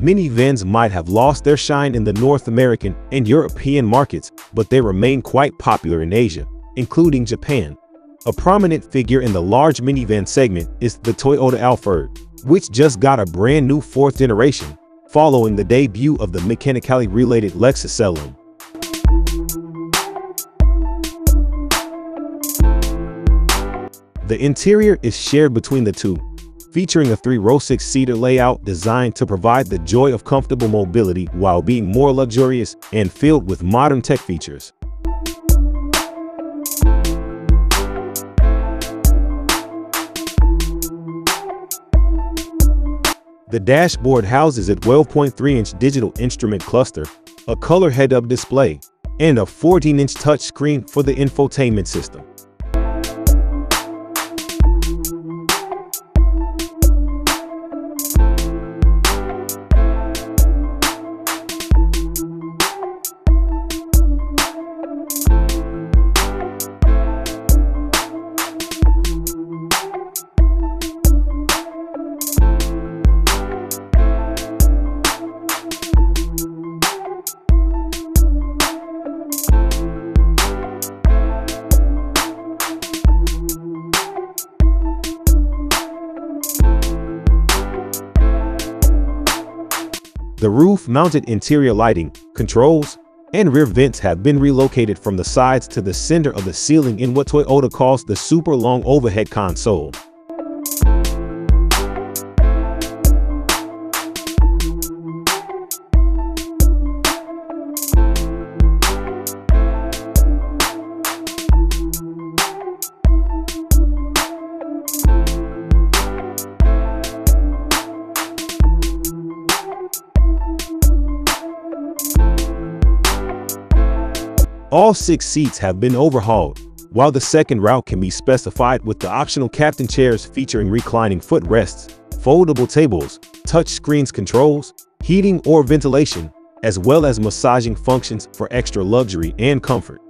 Minivans might have lost their shine in the North American and European markets, but they remain quite popular in Asia, including Japan. A prominent figure in the large minivan segment is the Toyota Alphard, which just got a brand new fourth generation, following the debut of the mechanically related Lexus LM. The interior is shared between the two, featuring a three-row six-seater layout designed to provide the joy of comfortable mobility while being more luxurious and filled with modern tech features. The dashboard houses a 12.3-inch digital instrument cluster, a color head-up display, and a 14-inch touchscreen for the infotainment system. The roof-mounted interior lighting, controls, and rear vents have been relocated from the sides to the center of the ceiling in what Toyota calls the super long overhead console. All six seats have been overhauled, while the second row can be specified with the optional captain chairs featuring reclining footrests, foldable tables, touchscreens controls, heating or ventilation, as well as massaging functions for extra luxury and comfort.